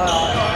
uh,